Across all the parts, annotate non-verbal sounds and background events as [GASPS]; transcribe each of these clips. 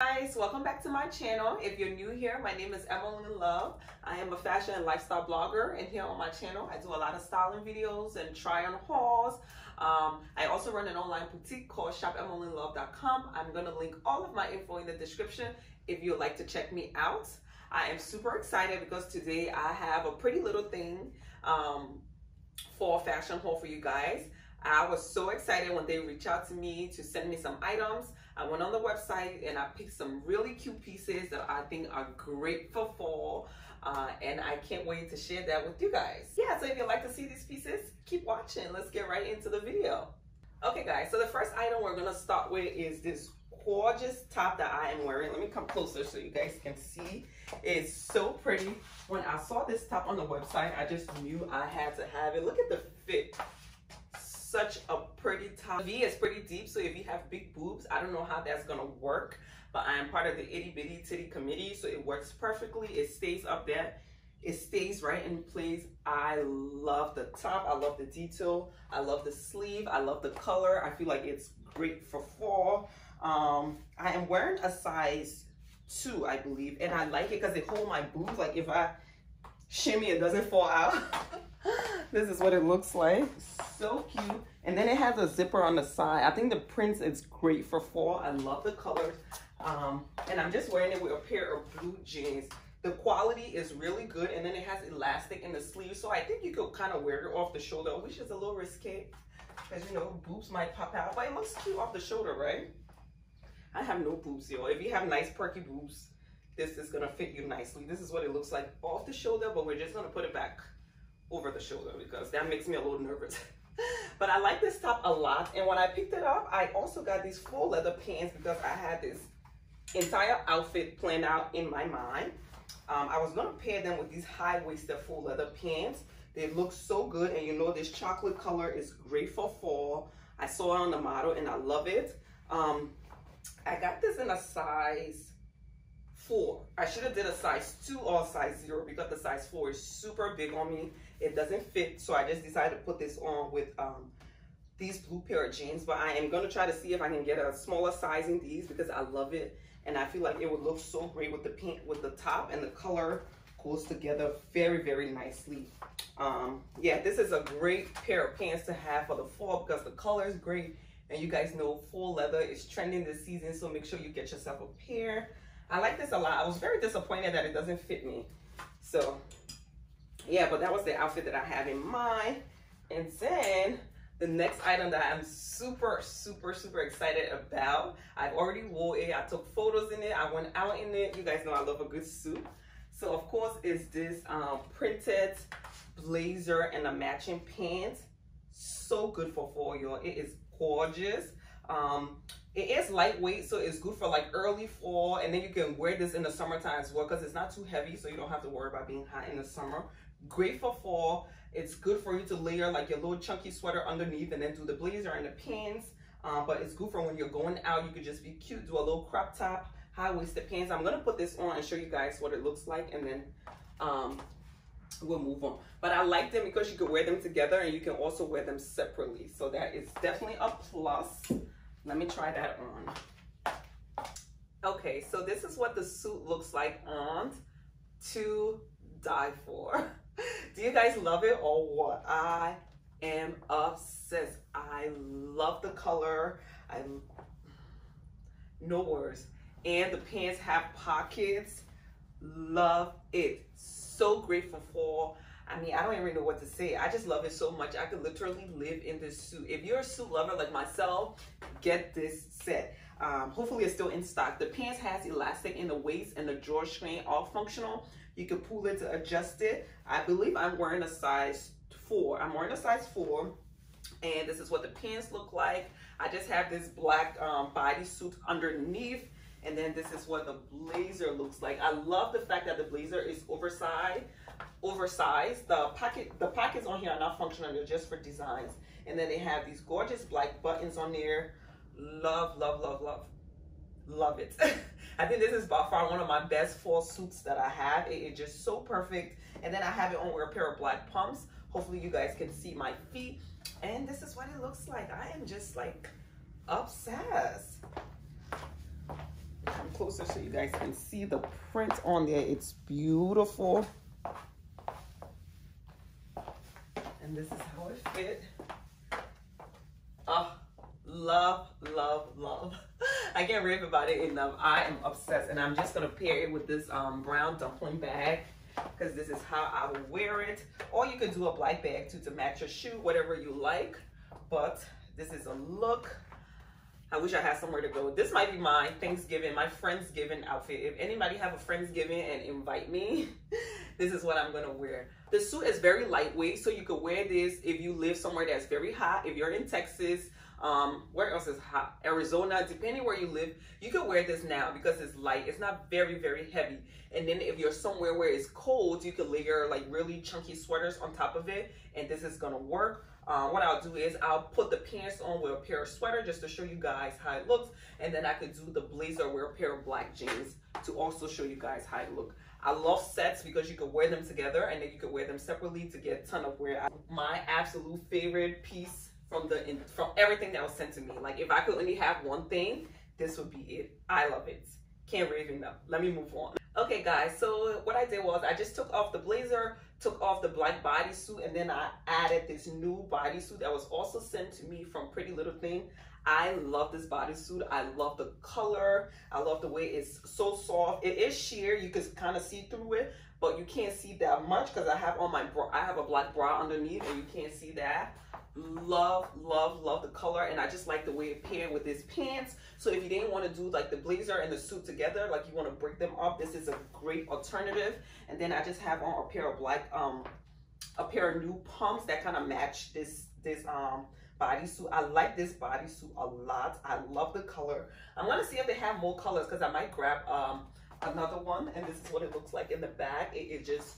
guys welcome back to my channel. If you're new here my name is Emmalyn Love. I am a fashion and lifestyle blogger and here on my channel I do a lot of styling videos and try on hauls. Um, I also run an online boutique called shopemmalynlove.com I'm going to link all of my info in the description if you'd like to check me out. I am super excited because today I have a pretty little thing um, for fashion haul for you guys. I was so excited when they reached out to me to send me some items. I went on the website and I picked some really cute pieces that I think are great for fall. Uh, and I can't wait to share that with you guys. Yeah, so if you'd like to see these pieces, keep watching. Let's get right into the video. Okay guys, so the first item we're gonna start with is this gorgeous top that I am wearing. Let me come closer so you guys can see. It's so pretty. When I saw this top on the website, I just knew I had to have it. Look at the fit such a pretty top. V is pretty deep, so if you have big boobs, I don't know how that's gonna work, but I am part of the itty bitty titty committee, so it works perfectly. It stays up there. It stays right in place. I love the top. I love the detail. I love the sleeve. I love the color. I feel like it's great for fall. Um, I am wearing a size two, I believe, and I like it because it hold my boobs. Like if I shimmy, it doesn't fall out. [LAUGHS] this is what it looks like. So cute. And then it has a zipper on the side. I think the print is great for fall. I love the colors. Um, and I'm just wearing it with a pair of blue jeans. The quality is really good. And then it has elastic in the sleeve. So I think you could kind of wear it off the shoulder, which is a little risky. Because, you know, boobs might pop out. But it looks cute off the shoulder, right? I have no boobs, y'all. If you have nice perky boobs, this is to fit you nicely. This is what it looks like off the shoulder. But we're just to put it back over the shoulder because that makes me a little nervous. [LAUGHS] but I like this top a lot. And when I picked it up, I also got these faux leather pants because I had this entire outfit planned out in my mind. Um, I was gonna pair them with these high-waisted faux leather pants. They look so good and you know this chocolate color is great for fall. I saw it on the model and I love it. Um, I got this in a size four. I should have did a size two or size zero because the size four is super big on me it doesn't fit, so I just decided to put this on with um, these blue pair of jeans. But I am going to try to see if I can get a smaller size in these because I love it. And I feel like it would look so great with the pink, with the top and the color goes together very, very nicely. Um, yeah, this is a great pair of pants to have for the fall because the color is great. And you guys know faux leather is trending this season, so make sure you get yourself a pair. I like this a lot. I was very disappointed that it doesn't fit me. So yeah, but that was the outfit that I have in mind. And then the next item that I'm super, super, super excited about, I've already wore it. I took photos in it. I went out in it. You guys know I love a good suit. So of course is this um, printed blazer and a matching pants. So good for fall, y'all. It is gorgeous. Um, it is lightweight, so it's good for like early fall. And then you can wear this in the summertime as well because it's not too heavy, so you don't have to worry about being hot in the summer. Great for fall. It's good for you to layer like your little chunky sweater underneath and then do the blazer and the pants. Uh, but it's good for when you're going out. You could just be cute, do a little crop top, high-waisted pants. I'm gonna put this on and show you guys what it looks like and then um, we'll move on. But I like them because you can wear them together and you can also wear them separately. So that is definitely a plus. Let me try that on. Okay, so this is what the suit looks like on to die for. [LAUGHS] Do you guys love it or what? I am obsessed. I love the color. I no words. And the pants have pockets. Love it. So great for. I mean, I don't even know what to say. I just love it so much. I could literally live in this suit. If you're a suit lover like myself, get this set. Um, hopefully it's still in stock. The pants has elastic in the waist and the drawstring all functional. You can pull it to adjust it. I believe I'm wearing a size four. I'm wearing a size four and this is what the pants look like. I just have this black um, bodysuit underneath and then this is what the blazer looks like. I love the fact that the blazer is oversized. Oversized. The pocket, the pockets on here are not functional. They're just for designs. And then they have these gorgeous black buttons on there. Love, love, love, love love it. [LAUGHS] I think this is by far one of my best fall suits that I have. It is just so perfect. And then I have it on with a pair of black pumps. Hopefully you guys can see my feet. And this is what it looks like. I am just like obsessed. Come closer so you guys can see the print on there. It's beautiful. And this is how it fit. Oh, love, love, love. I can't rave about it enough. I am obsessed. And I'm just going to pair it with this um, brown dumpling bag because this is how I would wear it. Or you could do a black bag too to match your shoe, whatever you like. But this is a look. I wish I had somewhere to go. This might be my Thanksgiving, my Friendsgiving outfit. If anybody have a Friendsgiving and invite me, [LAUGHS] this is what I'm gonna wear. The suit is very lightweight, so you could wear this if you live somewhere that's very hot. If you're in Texas, um, where else is hot? Arizona, depending where you live, you can wear this now because it's light. It's not very, very heavy. And then if you're somewhere where it's cold, you can layer like really chunky sweaters on top of it, and this is gonna work. Um, what I'll do is I'll put the pants on with a pair of sweater just to show you guys how it looks. And then I could do the blazer with a pair of black jeans to also show you guys how it look. I love sets because you can wear them together and then you can wear them separately to get a ton of wear. My absolute favorite piece from the in, from everything that was sent to me. Like if I could only have one thing, this would be it. I love it. Can't rave enough. Let me move on. Okay guys, so what I did was I just took off the blazer, took off the black bodysuit and then I added this new bodysuit that was also sent to me from Pretty Little Thing. I love this bodysuit. I love the color. I love the way it's so soft. It is sheer. You can kind of see through it, but you can't see that much because I have on my bra. I have a black bra underneath and you can't see that love love love the color and i just like the way it paired with this pants. So if you didn't want to do like the blazer and the suit together like you want to break them up this is a great alternative. And then i just have on a pair of black um a pair of new pumps that kind of match this this um bodysuit. I like this bodysuit a lot. I love the color. I'm gonna see if they have more colors because i might grab um another one and this is what it looks like in the back it is just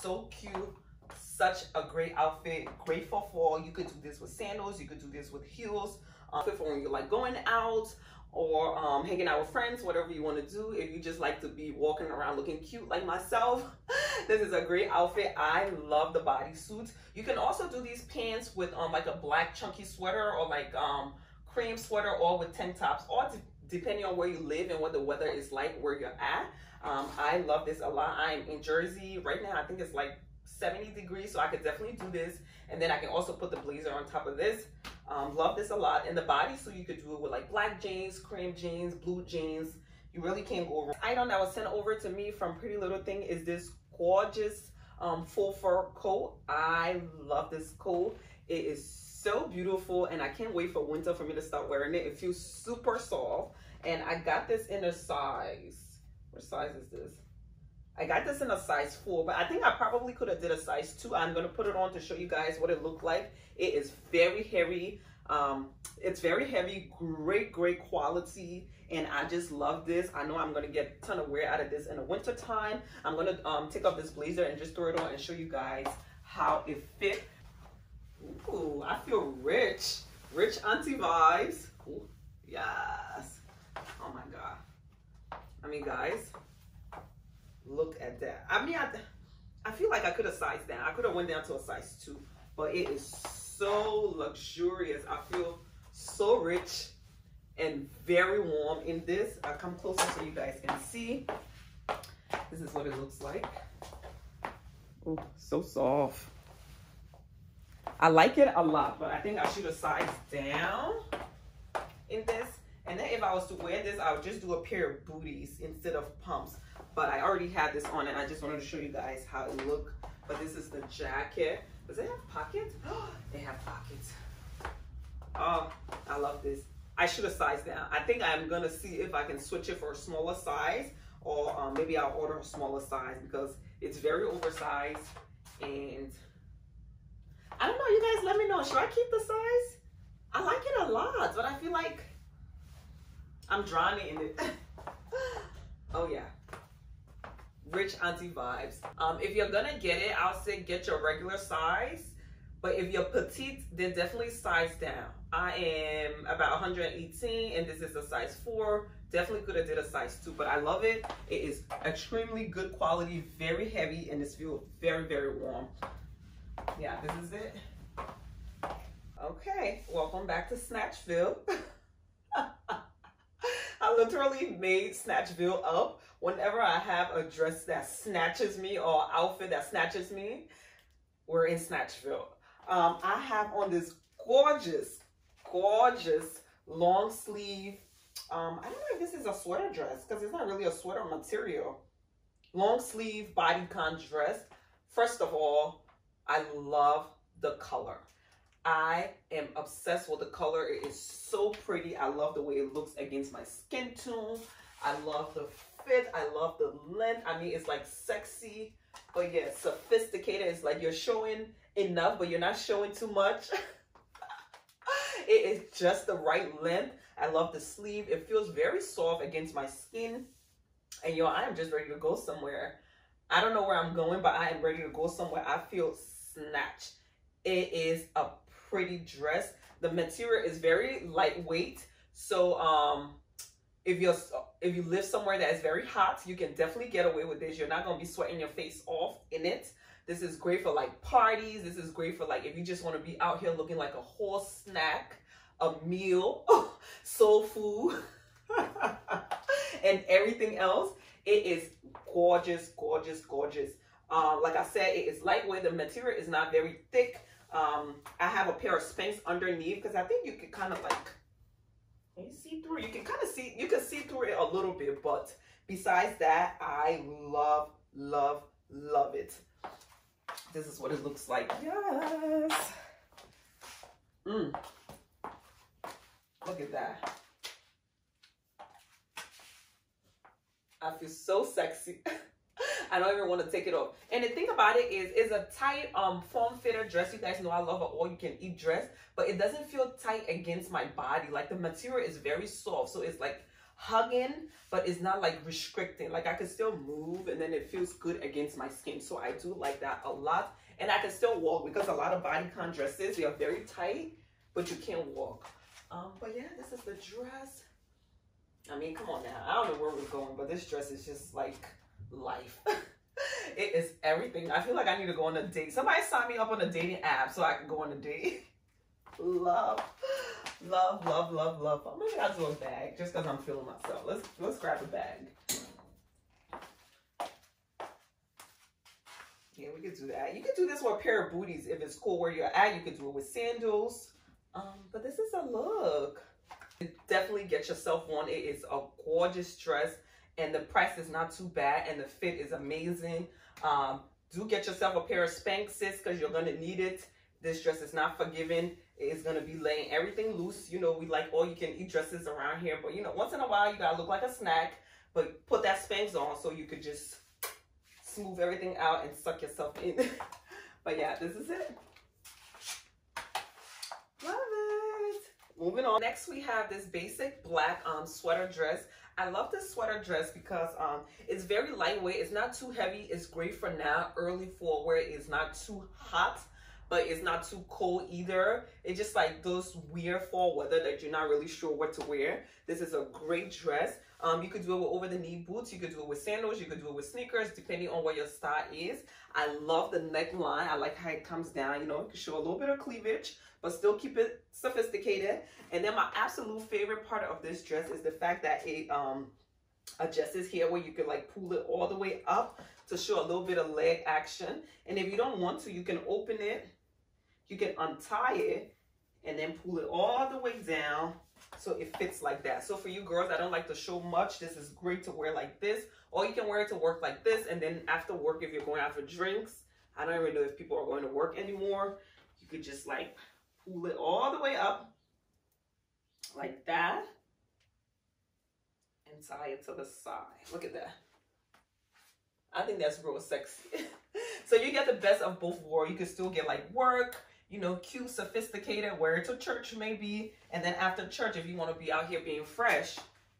so cute such a great outfit, great for fall. You could do this with sandals, you could do this with heels, um, for when you're like going out or um, hanging out with friends, whatever you want to do. If you just like to be walking around looking cute like myself, [LAUGHS] this is a great outfit. I love the bodysuit. You can also do these pants with um, like a black chunky sweater or like um, cream sweater or with tank tops or depending on where you live and what the weather is like where you're at. Um, I love this a lot. I'm in Jersey right now. I think it's like 70 degrees, so I could definitely do this. And then I can also put the blazer on top of this. Um, love this a lot. And the body, so you could do it with like black jeans, cream jeans, blue jeans. You really can't go over. Item that was sent over to me from Pretty Little Thing is this gorgeous um, faux fur coat. I love this coat. It is so beautiful and I can't wait for winter for me to start wearing it. It feels super soft. And I got this in a size. What size is this? I got this in a size four, but I think I probably could have did a size two. I'm going to put it on to show you guys what it looked like. It is very heavy. Um, it's very heavy, great, great quality. And I just love this. I know I'm going to get a ton of wear out of this in the winter time. I'm going to um, take off this blazer and just throw it on and show you guys how it fit. Ooh, I feel rich. Rich auntie vibes. Ooh, yes. Oh my God. I mean, guys, Look at that. I mean, I, I feel like I could have sized down. I could have went down to a size two, but it is so luxurious. I feel so rich and very warm in this. I'll come closer so you guys can see. This is what it looks like. Oh, so soft. I like it a lot, but I think I should have sized down in this. And then if I was to wear this, I would just do a pair of booties instead of pumps but I already had this on and I just wanted to show you guys how it look. But this is the jacket. Does it have pockets? [GASPS] They have pockets. Oh, I love this. I should have sized down. I think I'm gonna see if I can switch it for a smaller size or um, maybe I'll order a smaller size because it's very oversized and I don't know, you guys let me know. Should I keep the size? I like it a lot, but I feel like I'm drowning in it. [LAUGHS] oh yeah rich auntie vibes. Um, if you're gonna get it, I'll say get your regular size. But if you're petite, then definitely size down. I am about 118 and this is a size 4. Definitely could have did a size 2, but I love it. It is extremely good quality, very heavy, and this feels very, very warm. Yeah, this is it. Okay, welcome back to Snatchville. [LAUGHS] Literally made Snatchville up. Whenever I have a dress that snatches me or outfit that snatches me, we're in Snatchville. Um, I have on this gorgeous, gorgeous long sleeve. Um, I don't know if this is a sweater dress because it's not really a sweater material. Long sleeve bodycon dress. First of all, I love the color. I am obsessed with the color. It is so pretty. I love the way it looks against my skin tone. I love the fit. I love the length. I mean, it's like sexy, but yeah, sophisticated. It's like you're showing enough, but you're not showing too much. [LAUGHS] it is just the right length. I love the sleeve. It feels very soft against my skin. And yo, I am just ready to go somewhere. I don't know where I'm going, but I am ready to go somewhere. I feel snatched. It is a pretty dress. The material is very lightweight. So um if you're if you live somewhere that is very hot, you can definitely get away with this. You're not gonna be sweating your face off in it. This is great for like parties. This is great for like if you just want to be out here looking like a whole snack, a meal, [LAUGHS] soul food, [LAUGHS] and everything else. It is gorgeous, gorgeous, gorgeous. Uh, like I said, it is lightweight. The material is not very thick. Um, I have a pair of Spanx underneath because I think you can kind of like, you see through? You can kind of see, you can see through it a little bit, but besides that, I love, love, love it. This is what it looks like. Yes. Mm. Look at that. I feel so sexy. [LAUGHS] I don't even want to take it off. And the thing about it is, it's a tight um form fitter dress. You guys know I love an all you can eat dress, but it doesn't feel tight against my body. Like the material is very soft, so it's like hugging, but it's not like restricting. Like I can still move and then it feels good against my skin. So I do like that a lot. And I can still walk because a lot of bodycon dresses, they are very tight, but you can't walk. Um, but yeah, this is the dress. I mean, come on now. I don't know where we're going, but this dress is just like life. [LAUGHS] it is everything. I feel like I need to go on a date. Somebody sign me up on a dating app so I can go on a date. [LAUGHS] love, love, love, love, love. Maybe I'll do a bag just because I'm feeling myself. Let's let's grab a bag. Yeah, we could do that. You could do this with a pair of booties if it's cool where you're at. You could do it with sandals. Um, but this is a look. Definitely get yourself one. It is a gorgeous dress and the price is not too bad and the fit is amazing. Um, do get yourself a pair of Spanx sis, because you're going to need it. This dress is not forgiving. It's going to be laying everything loose. You know, we like all you can eat dresses around here. But, you know, once in a while, you got to look like a snack. But put that Spanx on so you could just smooth everything out and suck yourself in. [LAUGHS] but, yeah, this is it. Love it. Moving on. Next, we have this basic black um, sweater dress. I love this sweater dress because um, it's very lightweight. It's not too heavy. It's great for now, early fall, where it's not too hot, but it's not too cold either. It's just like those weird fall weather that you're not really sure what to wear. This is a great dress. Um, you could do it with over the knee boots. You could do it with sandals. You could do it with sneakers, depending on what your style is. I love the neckline. I like how it comes down. You know, it can show a little bit of cleavage, but still keep it sophisticated. And then my absolute favorite part of this dress is the fact that it um, adjusts here where you could like pull it all the way up to show a little bit of leg action. And if you don't want to, you can open it, you can untie it, and then pull it all the way down so it fits like that. So for you girls I don't like to show much, this is great to wear like this. Or you can wear it to work like this. And then after work, if you're going out for drinks, I don't even know if people are going to work anymore. You could just like pull it all the way up like that and tie it to the side. Look at that. I think that's real sexy. [LAUGHS] so you get the best of both worlds. You can still get like work, you know, cute, sophisticated, wear it to church maybe. And then after church, if you want to be out here being fresh,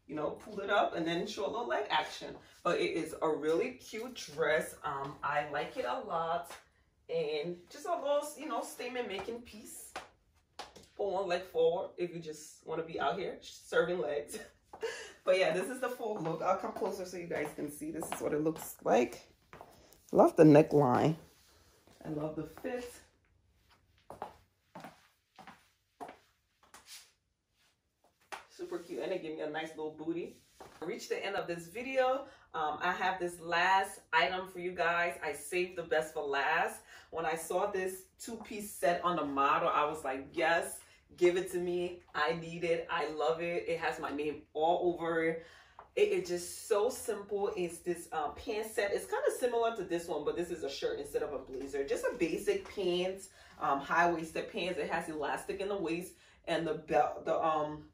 you know, pull it up and then show a little leg action. But it is a really cute dress. Um, I like it a lot. And just a little, you know, statement making piece. Pull one leg forward if you just want to be out here serving legs. [LAUGHS] but yeah, this is the full look. I'll come closer so you guys can see. This is what it looks like. Love the neckline. I love the fit. Super cute. And give me a nice little booty. Reach the end of this video. Um, I have this last item for you guys. I saved the best for last. When I saw this two-piece set on the model, I was like, yes, give it to me. I need it. I love it. It has my name all over it. It is just so simple. It's this um, pants set. It's kind of similar to this one, but this is a shirt instead of a blazer. Just a basic pants, um, high-waisted pants. It has elastic in the waist and the belt, the um,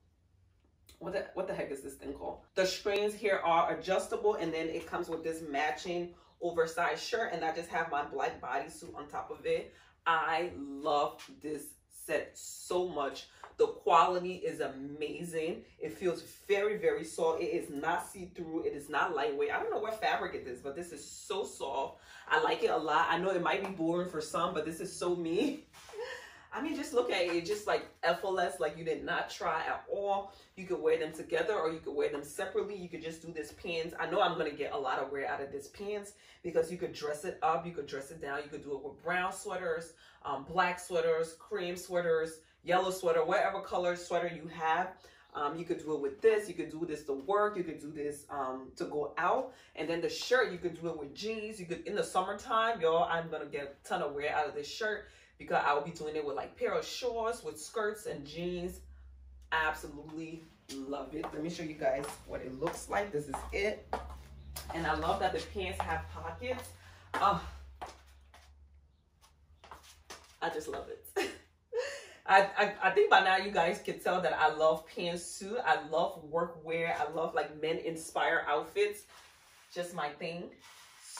what the, what the heck is this thing called? The strings here are adjustable and then it comes with this matching oversized shirt and I just have my black bodysuit on top of it. I love this set so much. The quality is amazing. It feels very, very soft. It is not see-through. It is not lightweight. I don't know what fabric it is, but this is so soft. I like it a lot. I know it might be boring for some, but this is so me. [LAUGHS] I mean, just look at it, just like effortless, like you did not try at all. You could wear them together or you could wear them separately. You could just do this pants. I know I'm going to get a lot of wear out of this pants because you could dress it up. You could dress it down. You could do it with brown sweaters, um, black sweaters, cream sweaters, yellow sweater, whatever color sweater you have. Um, you could do it with this. You could do this to work. You could do this um, to go out. And then the shirt, you could do it with jeans. You could, in the summertime, y'all, I'm going to get a ton of wear out of this shirt because I will be doing it with like pair of shorts, with skirts and jeans. Absolutely love it. Let me show you guys what it looks like. This is it. And I love that the pants have pockets. Oh, I just love it. [LAUGHS] I, I, I, think by now you guys can tell that I love pantsuit. I love work wear. I love like men inspire outfits. Just my thing.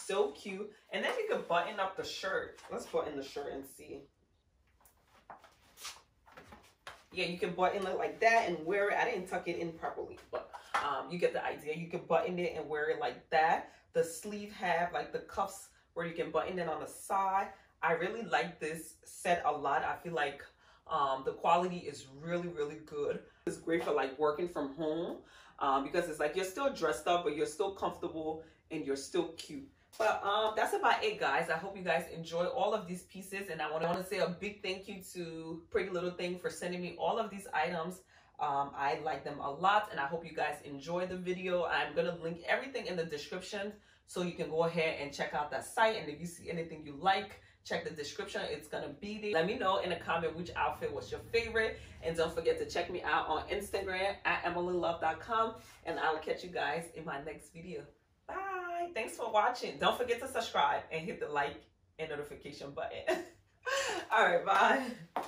So cute. And then you can button up the shirt. Let's button the shirt and see yeah, you can button it like that and wear it. I didn't tuck it in properly, but um, you get the idea. You can button it and wear it like that. The sleeve have like the cuffs where you can button it on the side. I really like this set a lot. I feel like um, the quality is really, really good. It's great for like working from home um, because it's like you're still dressed up, but you're still comfortable and you're still cute. But um, that's about it, guys. I hope you guys enjoy all of these pieces. And I want to say a big thank you to Pretty Little Thing for sending me all of these items. Um, I like them a lot, and I hope you guys enjoy the video. I'm going to link everything in the description so you can go ahead and check out that site. And if you see anything you like, check the description. It's going to be there. Let me know in a comment which outfit was your favorite. And don't forget to check me out on Instagram at emmalynlove.com. And I'll catch you guys in my next video. Thanks for watching. Don't forget to subscribe and hit the like and notification button. [LAUGHS] All right, bye.